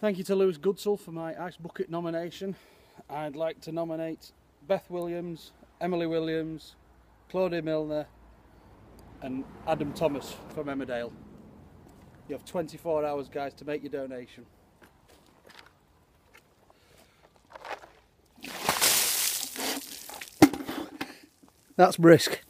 Thank you to Lewis Goodsell for my Ice Bucket nomination. I'd like to nominate Beth Williams, Emily Williams, Claudia Milner, and Adam Thomas from Emmerdale. You have 24 hours, guys, to make your donation. That's brisk.